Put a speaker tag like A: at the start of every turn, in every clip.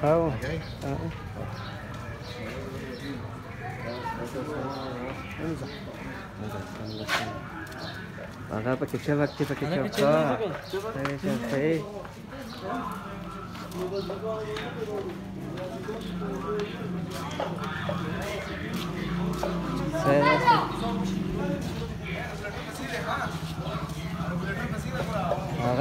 A: Oh. Okay. Uh pakai kita pakai Pakai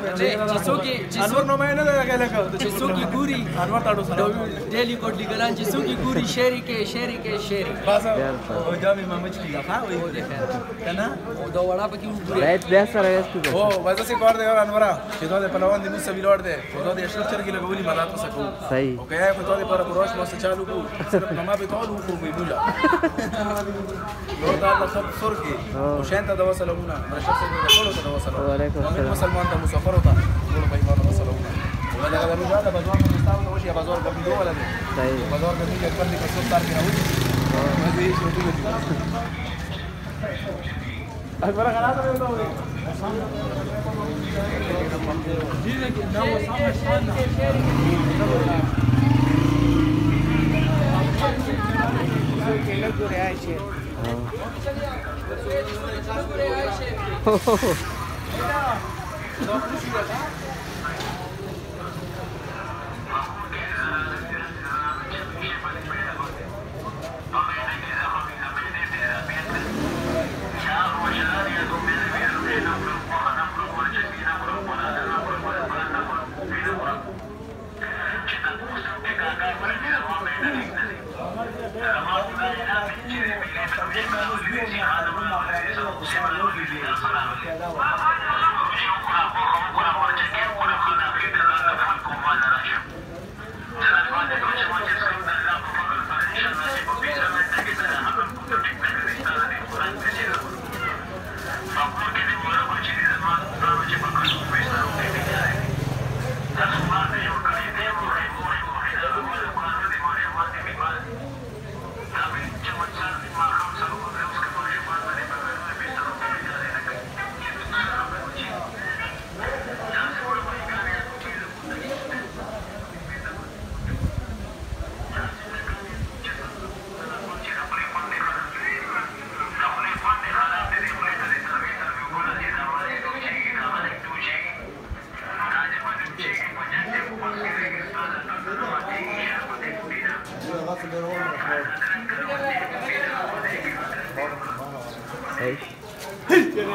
A: چې څوک چې انور نو مې نه لګا لګا چې څوک ګوري انور تاړو سره ډیلی کوټ لګلان چې څوک ګوري شهري کې شهري کې شهري بس او جامې مامچ کې لفا وي کنه او دا وړا پکې وګوري راځ بیا سره راځو او وځه سي کور دی انورا چې دا پهلوان دې مو سوي لوړ دی او دا دې اشرف چرګي لګولي مالا تاسو کو صحیح او کیا په توګه پر پروش مو څه چالو کو صرف ما به تولو کو مې مولا نو دا تاسو سرګي او شانت دا وصلونه مرشه سره کولو دا وصلونه وعليكم السلام مسلمان ته مسافر خبرو ته ټول په ایمان مسله وکړه ولا دا موږ دا بازار کې تاسو وشي بازار کې دوه ولا دي صحیح بازار کې کې کړی په څو تار کې راوځي ما دې شو دې دي اکبر غلط نه وته دي دې کې دا وسامه شان Oh. Gracias.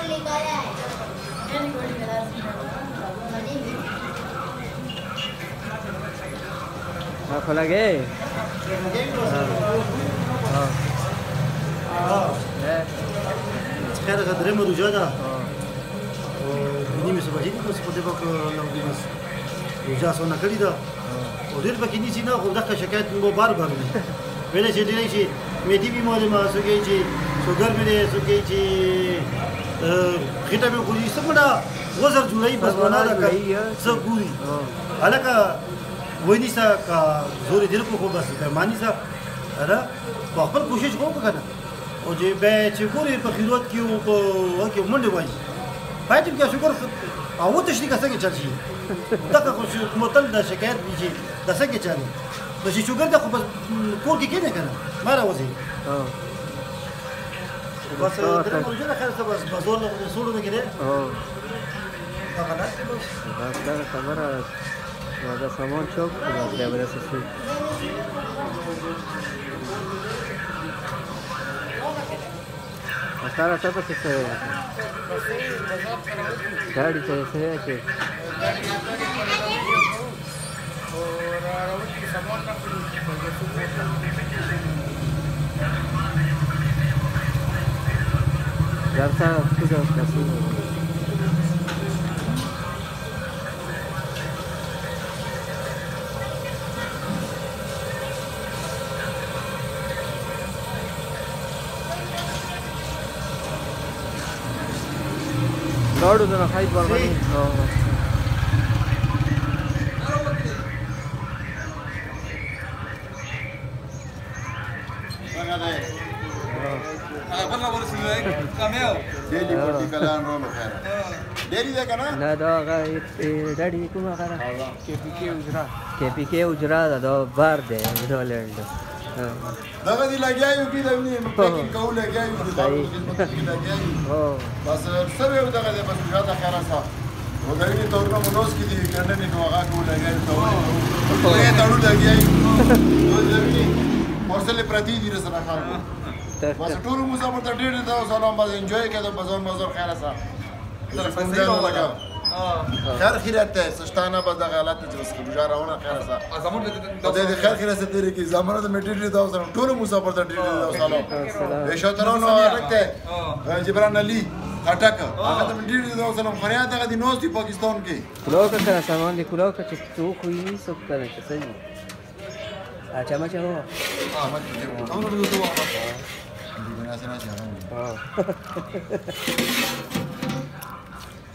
A: हाँ खोला गए خیر غدره مروجا ده نیمې صبح دې اوس په دې وخت لوګي مس روجا سونه کړی ده او ډېر پکې نیسی نه خو دا شکایت مو بار بار ویل چې دې شي مې دې بیماری ما سوګي چې شوګر به دې سکه چې خټه به خوري سمړه وزر جوړي بزونه دا کوي زه ګوري الکه ویني سا کا زور دل کو خوبه سي پیماني سا اره په خپل کوشش وکړه کنه او چې به چې ګوري په خیرات کې او په هغه منډه وایي پاتې کې شوګر او ته شي کسه کې چلشي دا خو متل دا شکایت بيجي دا څنګه چالي نو چې شوګر دا خو په کور کې کې نه کنه ما راوځي بس موجوده خلصه بس بزول وصولونه کې ده او دا غلط دا خبره دا سامان چوک دا ډریور اساسي سارا څه څه څه ګاډي څه څه کې Garza Kuga Kasuno. ನೋಡು ನನ್ನ ಹೈಟ್ ಬರ್ಬಾರ್ದು ډډی ده کنه نه دا هغه ډډی کوم هغه کې پی کې اجرا کې پی کې اجرا دا بار دی ډولند دغه دی لګیایو کې دمنې پیکینګ کول لګیایو د خدمت لګیایو او بس سره یو دغه دی بس دا خیره سا ودرې تورونه مونږ کې دی کنه نه هغه کول لګیایو ته وایي تړو لګیایو ورسله پرتی دي سره خلکو بس ټول مو زموږ ته ډېر دا سلام باز انجوای کړو بازار بازار خیره سره خیر خیرت ته سشتانه به دغه حالت چې وسخه گزارونه خیر سره زمونږ د خیر خیر سره تیرې کې زمونږ د میټریډ دا وسره ټول مسافر ته ډیډ دا وساله شاترونو راکته جبران علي اٹک هغه ته ډیډ دا وسره فریاد هغه د نوستي پاکستان کې کلاو کا سره سامان دی کلاو کا چې تو کوئی سب کرے صحیح اچھا ما چلو ها ما چلو ها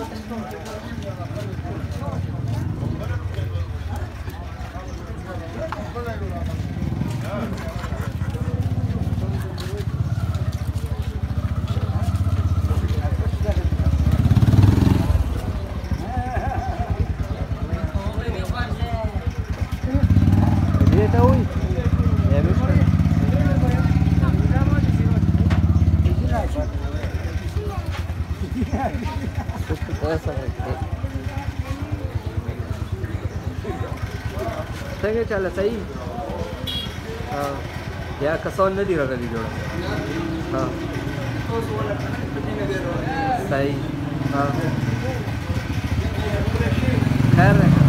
A: 私と。صحی چال ہے صحیح ہاں یا کسان نہیں دے جا ہاں صحیح ها ہاں۔ خیر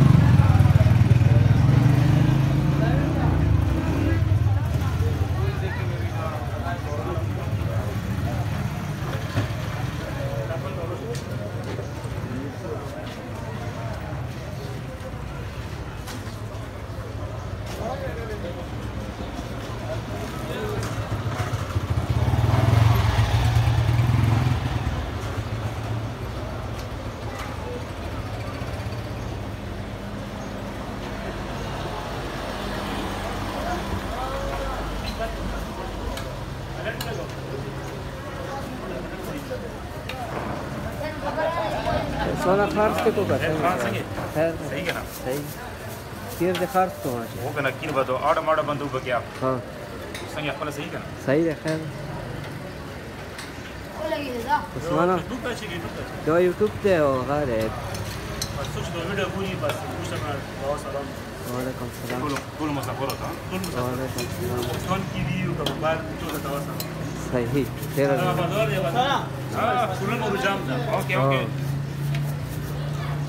A: سونا خارس کے تو کا صحیح ہے نا صحیح تیر دے خارس تو ہاں وہ کنا کیر بدو آڑ ماڑ بندو بگیا ہاں سنگ خپل صحیح کنا صحیح ہے خیر عثمانہ دو یوٹیوب تے ہو غار ہے سوچ دو ویڈیو پوری بس پوچھنا سلام وعلیکم السلام صحیح تیرا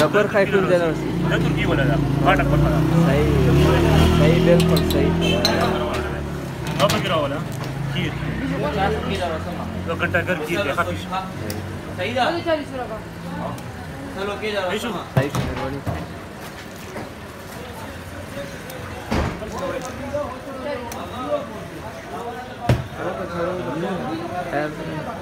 A: ربر کا ایک ڈیزائنر ہے نہ تو کی بولا دا ہاٹ اپ کا صحیح صحیح بالکل صحیح اب اجرا والا کیر لو گٹا کر کیر کا حافظ صحیح دا 40 روپے چلو کی جا رہا ہے صحیح مہربانی Thank you.